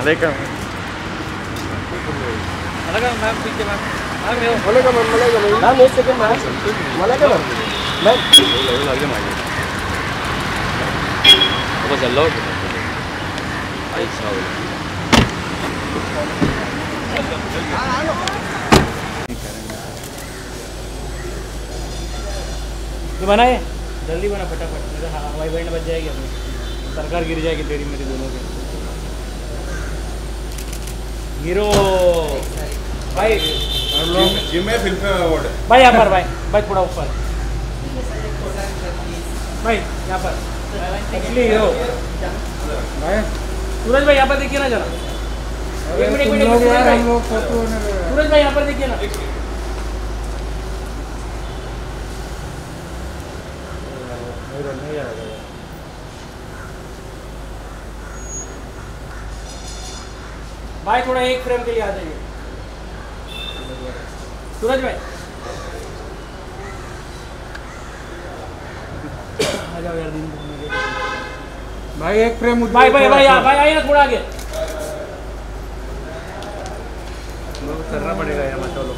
अलैकम अलैकम ma'am ठीक है ma'am अलैकम मैम अलैकम मैम एक सेकंड मैम अलैकम मैम अलैकम आगे बस अल्लाह अच्छा बनाए। जल्दी बना फटाफट। हाँ, हवाई बैंड बच जाएगी अपनी सरकार गिर जाएगी तेरी मेरी दोनों की हीरो। भाई। जिम में फ़िल्म अवार्ड भाई यहाँ पर भाई। भाई थोड़ा ऊपर। भाई यहाँ पर। असली हीरो। सूरज भाई यहाँ पर देखिए ना जरा। एक मिनट एक मिनट सूरज भाई सूरज भाई यहाँ पर देखिए ना। भाई थोड़ा एक फ्रेम के लिए आ जाइए। सूरज भाई। आ जाओ यार दिन घूमने के लिए। भाई एक फ्रेम भाई भाई भाई आ- भाई आइए थोड़ा आगे। करना पड़ेगा यहाँ मत चलो